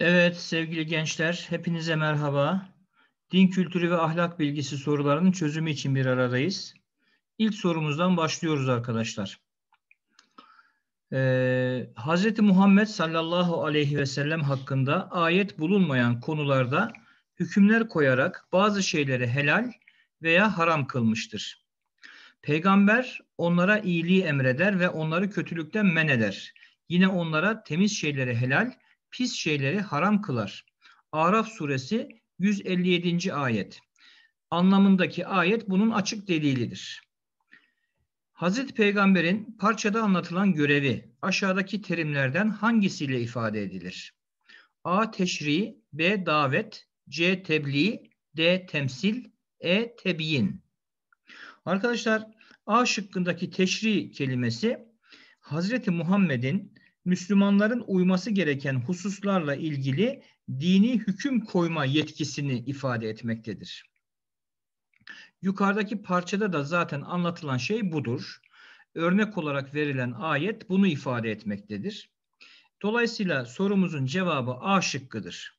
Evet sevgili gençler, hepinize merhaba. Din kültürü ve ahlak bilgisi sorularının çözümü için bir aradayız. İlk sorumuzdan başlıyoruz arkadaşlar. Ee, Hz. Muhammed sallallahu aleyhi ve sellem hakkında ayet bulunmayan konularda hükümler koyarak bazı şeyleri helal veya haram kılmıştır. Peygamber onlara iyiliği emreder ve onları kötülükten men eder. Yine onlara temiz şeyleri helal, pis şeyleri haram kılar. Araf suresi 157. ayet. Anlamındaki ayet bunun açık delilidir. Hazreti Peygamber'in parçada anlatılan görevi aşağıdaki terimlerden hangisiyle ifade edilir? A. Teşri, B. Davet, C. Tebliğ, D. Temsil, E. Tebyin. Arkadaşlar A şıkkındaki teşri kelimesi Hazreti Muhammed'in Müslümanların uyması gereken hususlarla ilgili dini hüküm koyma yetkisini ifade etmektedir. Yukarıdaki parçada da zaten anlatılan şey budur. Örnek olarak verilen ayet bunu ifade etmektedir. Dolayısıyla sorumuzun cevabı A şıkkıdır.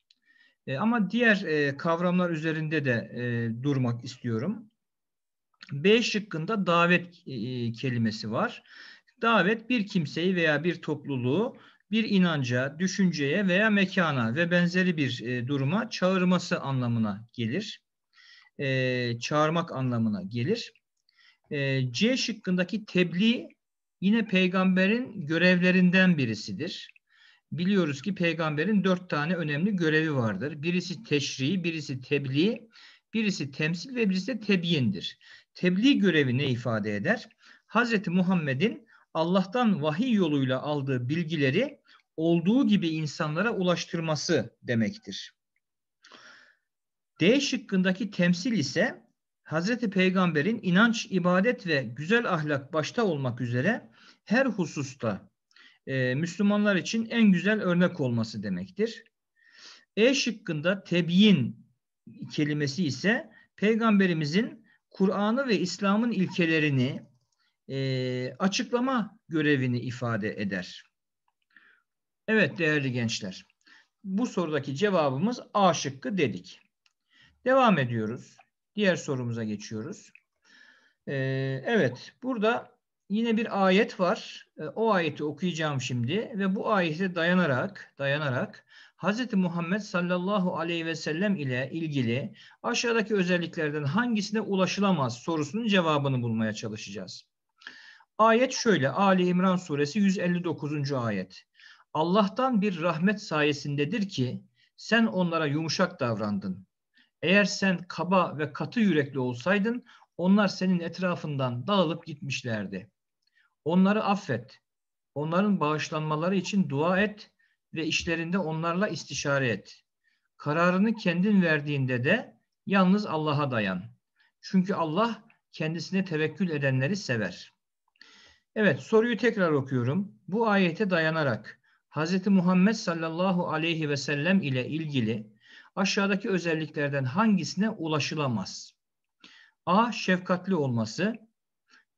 E, ama diğer e, kavramlar üzerinde de e, durmak istiyorum. B şıkkında davet e, kelimesi var. Davet bir kimseyi veya bir topluluğu bir inanca, düşünceye veya mekana ve benzeri bir e, duruma çağırması anlamına gelir. E, çağırmak anlamına gelir. E, C şıkkındaki tebliğ yine peygamberin görevlerinden birisidir. Biliyoruz ki peygamberin dört tane önemli görevi vardır. Birisi teşri, birisi tebliğ, birisi temsil ve birisi de tebyindir. Tebliğ görevi ne ifade eder? Hazreti Muhammed'in Allah'tan vahiy yoluyla aldığı bilgileri olduğu gibi insanlara ulaştırması demektir. D şıkkındaki temsil ise Hazreti Peygamber'in inanç, ibadet ve güzel ahlak başta olmak üzere her hususta e, Müslümanlar için en güzel örnek olması demektir. E şıkkında tebyin kelimesi ise Peygamberimizin Kur'an'ı ve İslam'ın ilkelerini e, açıklama görevini ifade eder. Evet değerli gençler. Bu sorudaki cevabımız A şıkkı dedik. Devam ediyoruz. Diğer sorumuza geçiyoruz. Ee, evet burada yine bir ayet var. Ee, o ayeti okuyacağım şimdi ve bu ayete dayanarak dayanarak Hz. Muhammed sallallahu aleyhi ve sellem ile ilgili aşağıdaki özelliklerden hangisine ulaşılamaz sorusunun cevabını bulmaya çalışacağız. Ayet şöyle Ali İmran suresi 159. ayet. Allah'tan bir rahmet sayesindedir ki sen onlara yumuşak davrandın. Eğer sen kaba ve katı yürekli olsaydın onlar senin etrafından dağılıp gitmişlerdi. Onları affet. Onların bağışlanmaları için dua et ve işlerinde onlarla istişare et. Kararını kendin verdiğinde de yalnız Allah'a dayan. Çünkü Allah kendisine tevekkül edenleri sever. Evet soruyu tekrar okuyorum. Bu ayete dayanarak Hz. Muhammed sallallahu aleyhi ve sellem ile ilgili aşağıdaki özelliklerden hangisine ulaşılamaz? A. Şefkatli olması.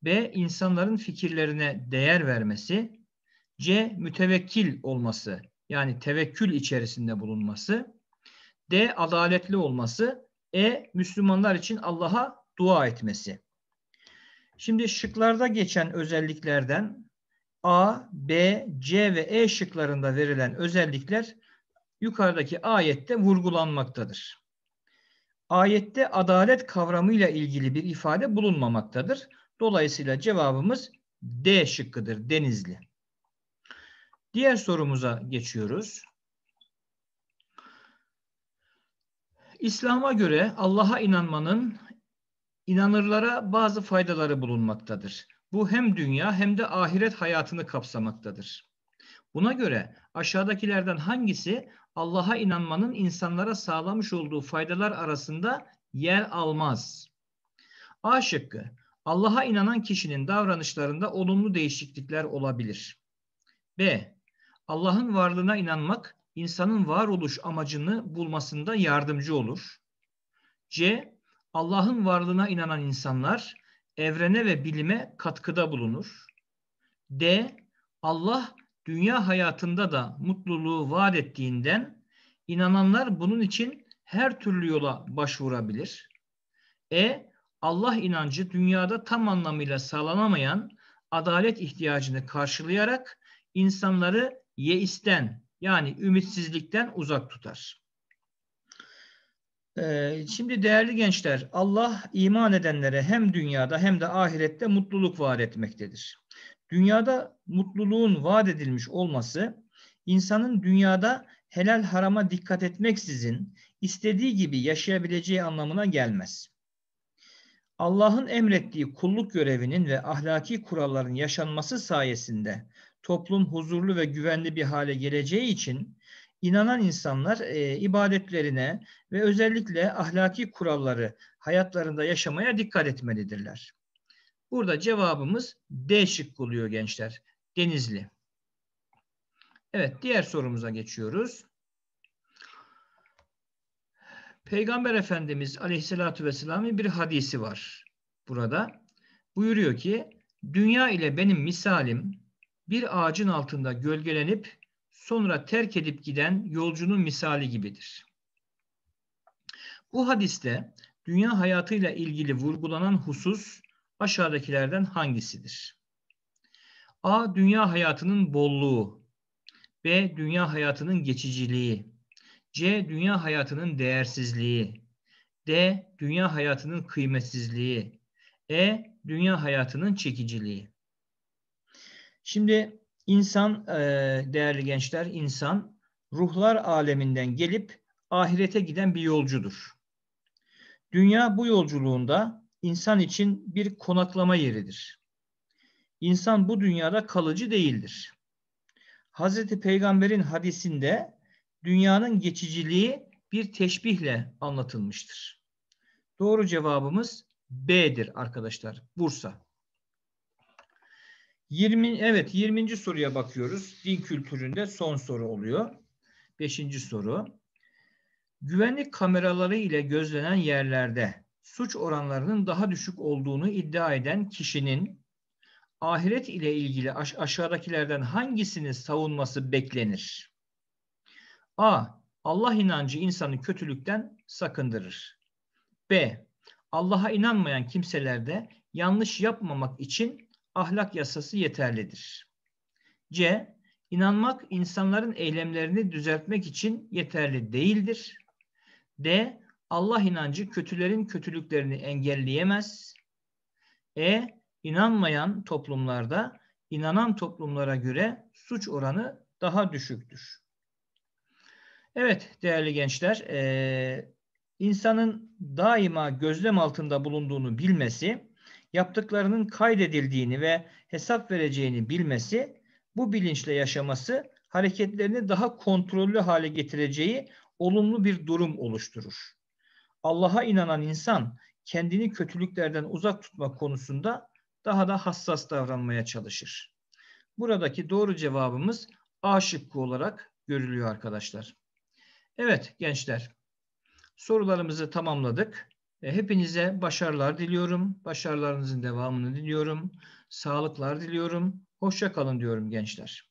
B. insanların fikirlerine değer vermesi. C. Mütevekkil olması. Yani tevekkül içerisinde bulunması. D. Adaletli olması. E. Müslümanlar için Allah'a dua etmesi. Şimdi şıklarda geçen özelliklerden A, B, C ve E şıklarında verilen özellikler yukarıdaki ayette vurgulanmaktadır. Ayette adalet kavramıyla ilgili bir ifade bulunmamaktadır. Dolayısıyla cevabımız D şıkkıdır, Denizli. Diğer sorumuza geçiyoruz. İslam'a göre Allah'a inanmanın inanırlara bazı faydaları bulunmaktadır. Bu hem dünya hem de ahiret hayatını kapsamaktadır. Buna göre aşağıdakilerden hangisi Allah'a inanmanın insanlara sağlamış olduğu faydalar arasında yer almaz? A şıkkı. Allah'a inanan kişinin davranışlarında olumlu değişiklikler olabilir. B. Allah'ın varlığına inanmak insanın varoluş amacını bulmasında yardımcı olur. C. Allah'ın varlığına inanan insanlar evrene ve bilime katkıda bulunur. D. Allah dünya hayatında da mutluluğu vaat ettiğinden inananlar bunun için her türlü yola başvurabilir. E. Allah inancı dünyada tam anlamıyla sağlanamayan adalet ihtiyacını karşılayarak insanları yeisten yani ümitsizlikten uzak tutar. Ee, şimdi değerli gençler, Allah iman edenlere hem dünyada hem de ahirette mutluluk vaat etmektedir. Dünyada mutluluğun vaat edilmiş olması, insanın dünyada helal harama dikkat etmeksizin istediği gibi yaşayabileceği anlamına gelmez. Allah'ın emrettiği kulluk görevinin ve ahlaki kuralların yaşanması sayesinde toplum huzurlu ve güvenli bir hale geleceği için inanan insanlar e, ibadetlerine ve özellikle ahlaki kuralları hayatlarında yaşamaya dikkat etmelidirler. Burada cevabımız D şıkkı oluyor gençler. Denizli. Evet diğer sorumuza geçiyoruz. Peygamber Efendimiz Aleyhisselatü Vesselam'ın bir hadisi var burada. Buyuruyor ki dünya ile benim misalim bir ağacın altında gölgelenip sonra terk edip giden yolcunun misali gibidir. Bu hadiste dünya hayatıyla ilgili vurgulanan husus aşağıdakilerden hangisidir? A. Dünya hayatının bolluğu. B. Dünya hayatının geçiciliği. C. Dünya hayatının değersizliği. D. Dünya hayatının kıymetsizliği. E. Dünya hayatının çekiciliği. Şimdi insan değerli gençler insan ruhlar aleminden gelip ahirete giden bir yolcudur. Dünya bu yolculuğunda insan için bir konaklama yeridir. İnsan bu dünyada kalıcı değildir. Hazreti Peygamber'in hadisinde dünyanın geçiciliği bir teşbihle anlatılmıştır. Doğru cevabımız B'dir arkadaşlar. Bursa. 20 evet 20. soruya bakıyoruz. Din kültüründe son soru oluyor. 5. soru. Güvenlik kameraları ile gözlenen yerlerde suç oranlarının daha düşük olduğunu iddia eden kişinin ahiret ile ilgili aş aşağıdakilerden hangisini savunması beklenir? A. Allah inancı insanı kötülükten sakındırır. B. Allah'a inanmayan kimselerde yanlış yapmamak için ahlak yasası yeterlidir. C. İnanmak insanların eylemlerini düzeltmek için yeterli değildir. D. Allah inancı kötülerin kötülüklerini engelleyemez. E. İnanmayan toplumlarda inanan toplumlara göre suç oranı daha düşüktür. Evet değerli gençler, e, insanın daima gözlem altında bulunduğunu bilmesi, yaptıklarının kaydedildiğini ve hesap vereceğini bilmesi, bu bilinçle yaşaması hareketlerini daha kontrollü hale getireceği olumlu bir durum oluşturur. Allah'a inanan insan kendini kötülüklerden uzak tutmak konusunda daha da hassas davranmaya çalışır. Buradaki doğru cevabımız A şıkkı olarak görülüyor arkadaşlar. Evet gençler, sorularımızı tamamladık. E, hepinize başarılar diliyorum. Başarılarınızın devamını diliyorum. Sağlıklar diliyorum. Hoşça kalın diyorum gençler.